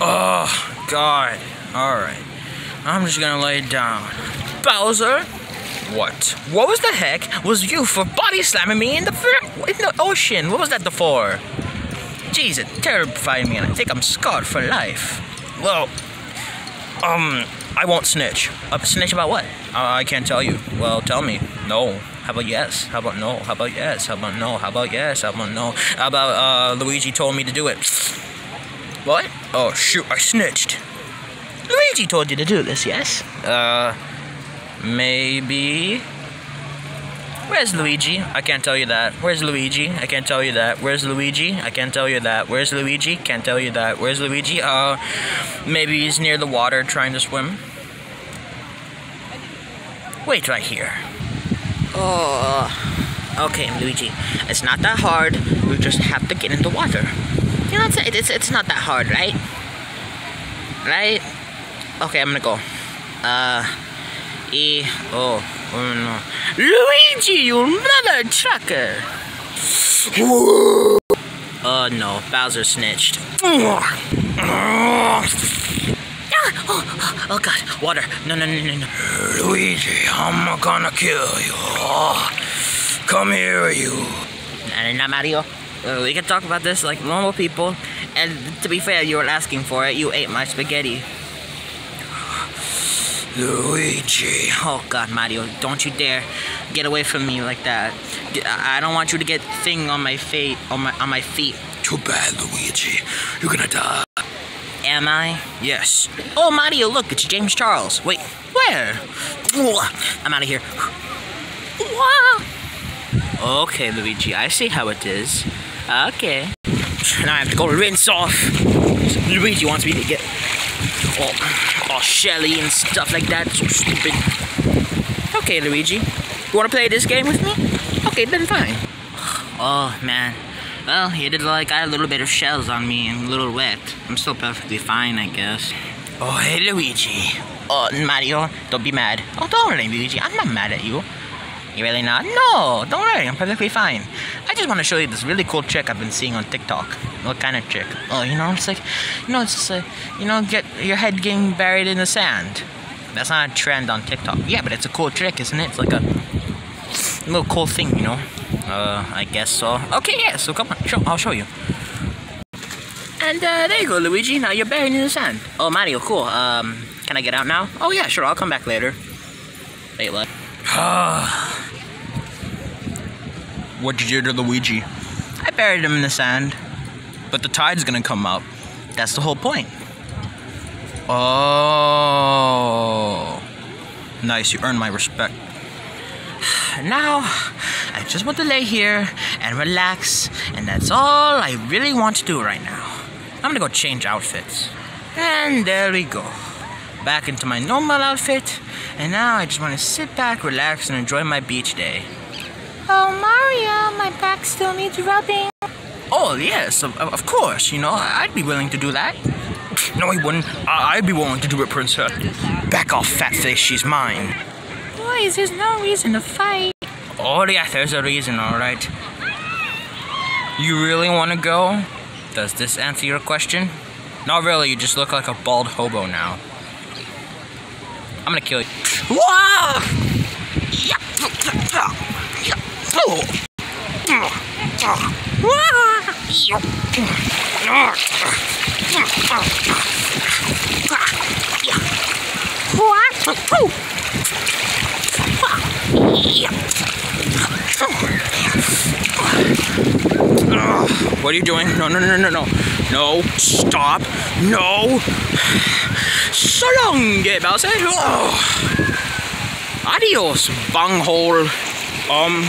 Oh, God. Alright. I'm just gonna lay down. Bowser? What? What was the heck was you for body slamming me in the in the ocean? What was that for? Jeez, it terrified me and I think I'm scarred for life. Well, um, I won't snitch. Uh, snitch about what? Uh, I can't tell you. Well, tell me. No. How about yes? How about no? How about yes? How about no? How about yes? How about no? How about uh, Luigi told me to do it? What? Oh shoot! I snitched. Luigi told you to do this, yes? Uh, maybe. Where's Luigi? I can't tell you that. Where's Luigi? I can't tell you that. Where's Luigi? I can't tell you that. Where's Luigi? Can't tell you that. Where's Luigi? Uh, maybe he's near the water trying to swim. Wait right here. Oh, okay, Luigi. It's not that hard. We just have to get in the water. It's, it's, not that hard, right? Right? Okay, I'm gonna go. Uh, E, oh, oh no. Luigi, you mother trucker! Oh no, Bowser snitched. Oh, god, water. No, no, no, no, no. Luigi, I'm gonna kill you. Come here, you. Not Mario. Uh, we can talk about this like normal people. And to be fair, you were asking for it. You ate my spaghetti. Luigi. Oh God, Mario, don't you dare get away from me like that. I don't want you to get thing on my feet, on my on my feet. Too bad, Luigi. You're gonna die. Am I? Yes. Oh, Mario, look, it's James Charles. Wait, where? I'm out of here. Okay, Luigi, I see how it is. Okay. Now I have to go rinse off. Luigi wants me to get all, all shelly and stuff like that. So stupid. Okay, Luigi. You want to play this game with me? Okay, then fine. Oh, man. Well, he did like got a little bit of shells on me and a little wet. I'm still perfectly fine, I guess. Oh, hey, Luigi. Oh, Mario, don't be mad. Oh, don't worry, Luigi. I'm not mad at you. You really not? No, don't worry. I'm perfectly fine. I just want to show you this really cool trick I've been seeing on TikTok. What kind of trick? Oh, you know, it's like, you know, it's just a, you know, get your head getting buried in the sand. That's not a trend on TikTok. Yeah, but it's a cool trick, isn't it? It's like a little cool thing, you know. Uh, I guess so. Okay, yeah. So come on, show. I'll show you. And uh, there you go, Luigi. Now you're buried in the sand. Oh, Mario, cool. Um, can I get out now? Oh yeah, sure. I'll come back later. Wait, what? What'd you do to Luigi? I buried him in the sand. But the tide's gonna come up. That's the whole point. Oh. Nice, you earned my respect. Now, I just want to lay here and relax, and that's all I really want to do right now. I'm gonna go change outfits. And there we go. Back into my normal outfit, and now I just want to sit back, relax, and enjoy my beach day. Oh, Mario, my back still needs rubbing. Oh, yes, of, of course, you know, I'd be willing to do that. No, he wouldn't. I- I'd be willing to do it, Princess. Uh, back off, fat face, she's mine. Boys, there's no reason to fight. Oh, yeah, there's a reason, alright. You really want to go? Does this answer your question? Not really, you just look like a bald hobo now. I'm gonna kill you. Whoa! Yeah. What are you doing? No, no, no, no, no. No, stop. No. So long, Bowser. Oh. Adios, bunghole. Um,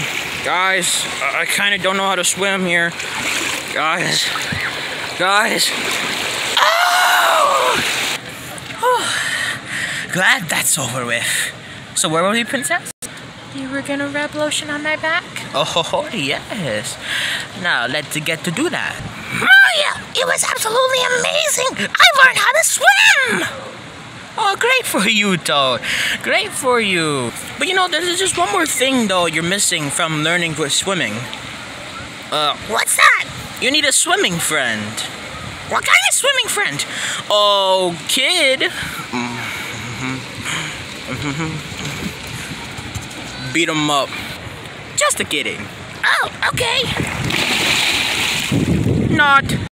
guys, I, kind of don't know how to swim here. Guys, guys. Oh! Oh. Glad that's over with. So where were we, princess? You were gonna rub lotion on my back? Oh, yes. Now let's get to do that. Mario, it was absolutely amazing. I learned how to swim great for you, though. Great for you. But you know, there's just one more thing, though, you're missing from learning with swimming. Uh, what's that? You need a swimming friend. What kind of swimming friend? Oh, kid. Beat him up. Just a kidding. Oh, okay. Not.